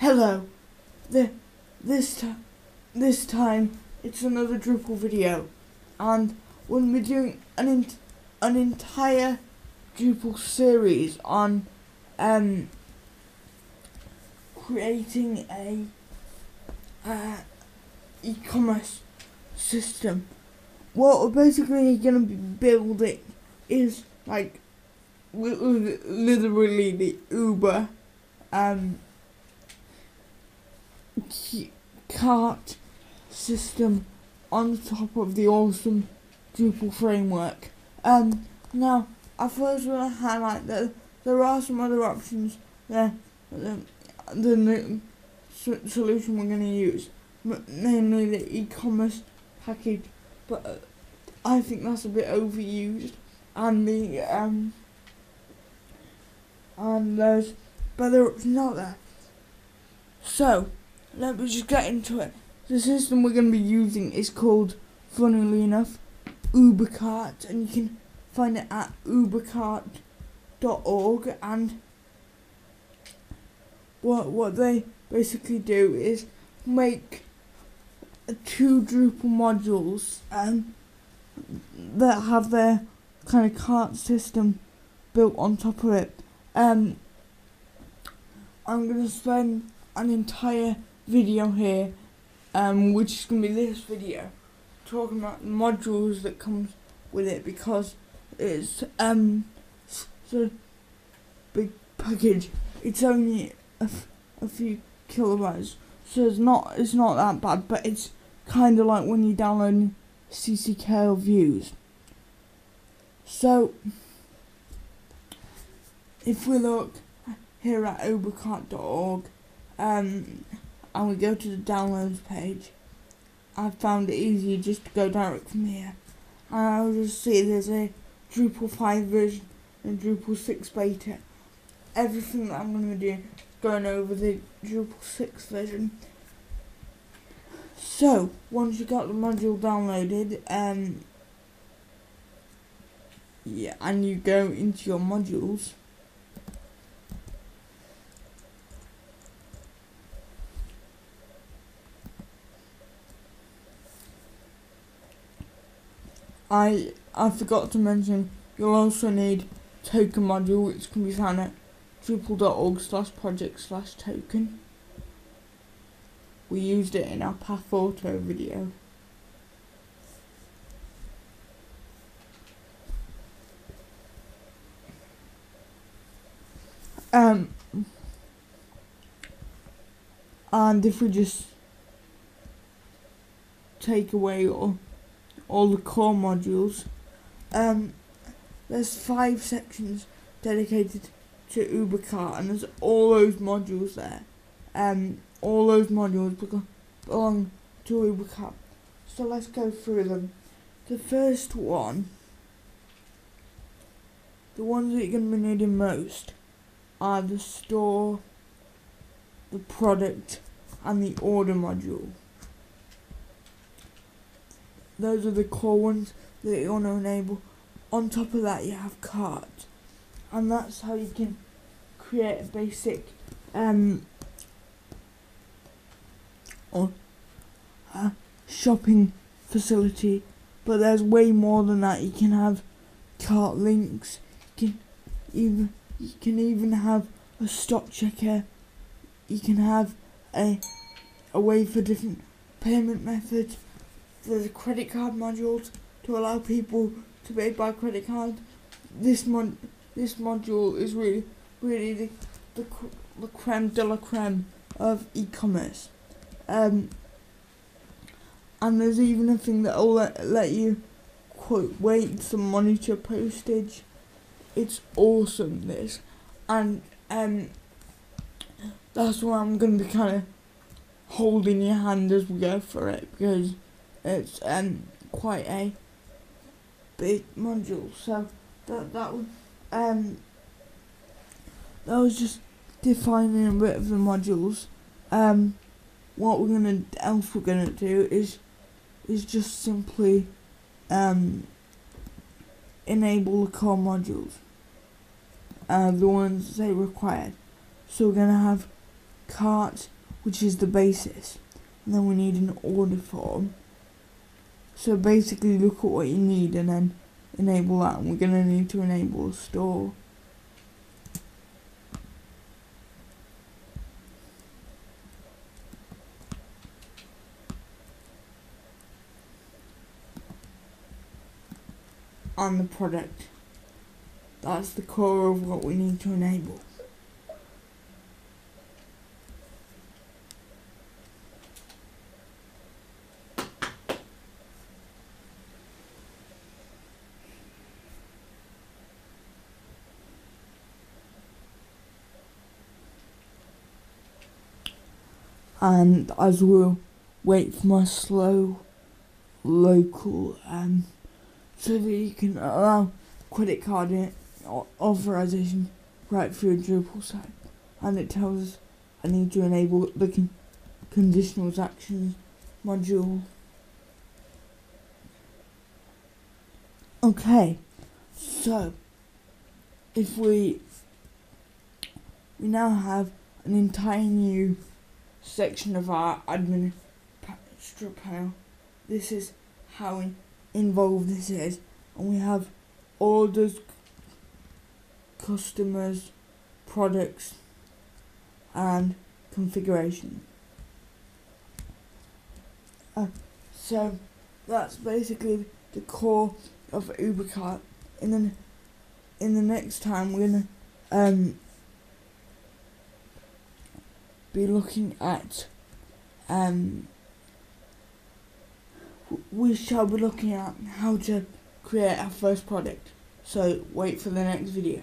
Hello. The, this time, this time it's another Drupal video, and we'll doing an ent- an entire Drupal series on um creating a uh, e-commerce system. What we're basically going to be building is like li- li- literally the Uber um cart system on top of the awesome Drupal framework. Um, now, I first want to highlight that there are some other options there than the solution we're going to use, m- namely the e-commerce package, but uh, I think that's a bit overused, and the um, and there's better options out there. So, let me just get into it. The system we're going to be using is called, funnily enough, UberCart, and you can find it at ubercart.org. And what what they basically do is make two Drupal modules um, that have their kind of cart system built on top of it. Um, I'm gonna spend an entire video here, um, which is gonna be this video, talking about the modules that comes with it because it's um of big package. It's only a, a few kilobytes, so it's not it's not that bad, but it's kind of like when you download CCKL views. So if we look here at ubercart.org um, and we go to the downloads page, I found it easier just to go direct from here. And I'll just see there's a Drupal 5 version and Drupal 6 beta. Everything that I'm going to be doing is going over the Drupal 6 version. So, once you got the module downloaded, um, yeah, and you go into your modules, I I forgot to mention you'll also need token module which can be found at drupal.org slash project slash token. We used it in our Pathauto video. Um and if we just take away all all the core modules. Um, there's five sections dedicated to UberCart, and there's all those modules there. Um, all those modules belo- belong to UberCart. So let's go through them. The first one, the ones that you're going to be needing most, are the store, the product, and the order module those are the core ones that you want to enable. On top of that, you have cart, and that's how you can create a basic um or uh, shopping facility. But there's way more than that. You can have cart links. You can even you can even have a stock checker. You can have a a way for different payment methods there's a credit card modules to allow people to pay by credit card. This mod, this module is really, really the the, the creme de la creme of e-commerce. Um, and there's even a thing that'll let, let you quote wait some monitor postage. It's awesome this, and um, that's why I'm gonna be kind of holding your hand as we go for it because it's um quite a big module. So that that was um that was just defining a bit of the modules. Um, what we're gonna else we're gonna do is is just simply um enable the core modules. Uh, the ones they required. So we're gonna have cart, which is the basis, and then we need an order form. So basically, look at what you need and then enable that. And we're going to need to enable store. on the product. That's the core of what we need to enable. And as we'll wait for my slow local um so that you can allow credit card in, authorization right through Drupal site. And it tells us I need to enable the con conditionals actions module. Okay so if we we now have an entire new section of our admin panel. This is how involved this is, and we have orders, customers, products, and configuration. Uh, so that's basically the core of UberCart. And then in the next time we're gonna um, be looking at um, we shall be looking at how to create our first product. So wait for the next video